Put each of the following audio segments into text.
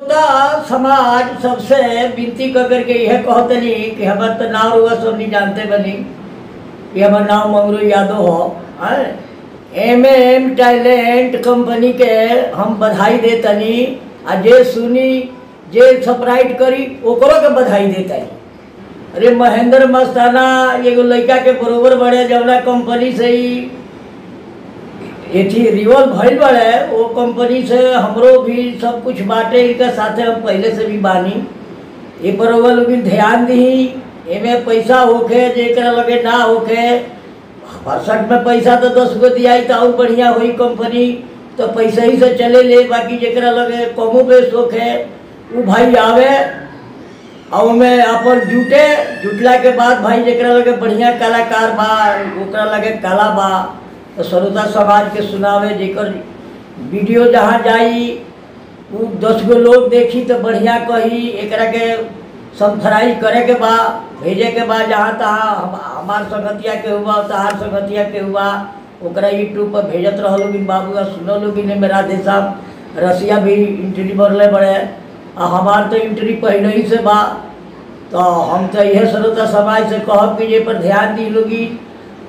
समाज सबसे विनती कर करके यह कहतनी कि हमार तो नाम रुआ सब नहीं जानते बनी, कि हमार नाम मंगरू यादव हो। एम एम टैलेंट कंपनी के हम बधाई देतनी आ जे सुनी, जे सप्राइट करी, ओकरो के बधाई देतनी अरे महेंद्र मस्ताना, एगो लड़का के बरोबर बड़े जवना कंपनी से ही एथी रिवॉल भइल बड़े वो कंपनी से हमरो भी सब कुछ बाटे इनके साथे हम पहले से भी बानी ये बरोबर लोग ध्यान दी एमे पैसा होखे जेकरा लगे ना होखे परसेंट में पैसा तो दस गो दियाई तो और बढ़िया हुई कंपनी तो पैसा ही से चले ले बाकी जेकरा लगे कमो बेस होखे वो भाई आवे और में अपन जुटे जुटला के बाद भाई जरा लगे बढ़िया कलाकार बा लगे कला बा तो श्रोता समाज के सुनावे जेकर वीडियो जहाँ जाई, उ दस गो लोग देखी तो बढ़िया कही एक के समथराई करे के बा, भेजे के बा, जहाँ तहाँ हम- हमार संगतिया के हुआ, तहार संगतिया के हुआ, ओकरा यूट्यूब पर भेजत रह लोगिन बाबू सुनो लोगिन में राधे साहब, रसिया भी इंट्री बरले बड़े, आ हमार तो इंटरी पहले ही से बा तो हम तो यह श्रोता समाज से कहब कि ये पर ध्यान दी लोगी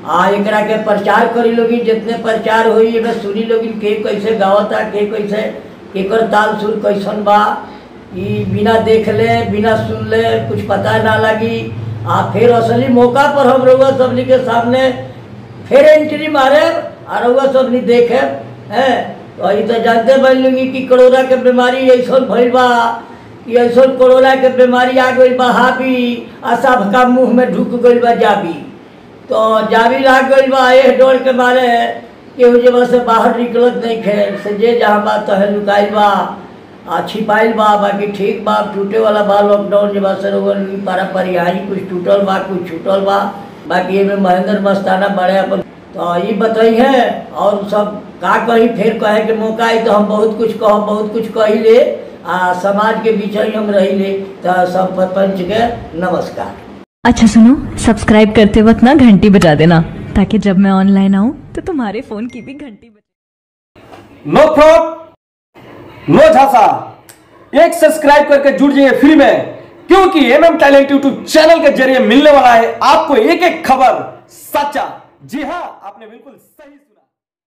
आ, एकरा के प्रचार करी लोगी जितने प्रचार होई एमे सुनी लोगी के कैसे गावता, के कैसे, केकर ताल सुर कैसन बा। बिना देख ले, बिना सुन ले, कुछ पता ना लगी। आ, फिर असली मौका पर हम रउआ सबनी के सामने फिर एंट्री मारे आ रउआ सबनी देखे हैं। ई तो जानते बन लोगी कि कोरोना के बीमारी ऐसा भइल बा ऐसा कोरोना के बीमारी आ गई बा हावी आ सबका मुँह में ढुक गई बा जाबी। तो जाबी लाग गई एह डर के मारे केहू जगह से बाहर निकलत नहीं खे। से जे जहाँ बा तहे लुकाइल बा आ छिपाइल बा, बाकी ठीक बा, टूटे वाला बा लॉकडाउन जब से पारा परिहारी कुछ टूटल बा, कुछ छूटल बा। बाकी एमे महेंद्र मस्ताना बड़े अपन। तो ये बताई है, और सब का कही, फिर कहे के मौका आई तो हम बहुत कुछ कह, बहुत कुछ कही ले। आ, समाज के बीच ही हम रही ले। तो सब पंच के नमस्कार। अच्छा सुनो सब्सक्राइब करते वक्त ना घंटी बजा देना, ताकि जब मैं ऑनलाइन आऊँ तो तुम्हारे फ़ोन की भी घंटी बजा नो फ्रॉड नो झांसा एक सब्सक्राइब करके जुड़ जाइए फ्री में, क्योंकि M M talent YouTube channel के ज़रिए मिलने वाला है आपको एक एक खबर सच्चा जी हाँ आपने बिल्कुल सही।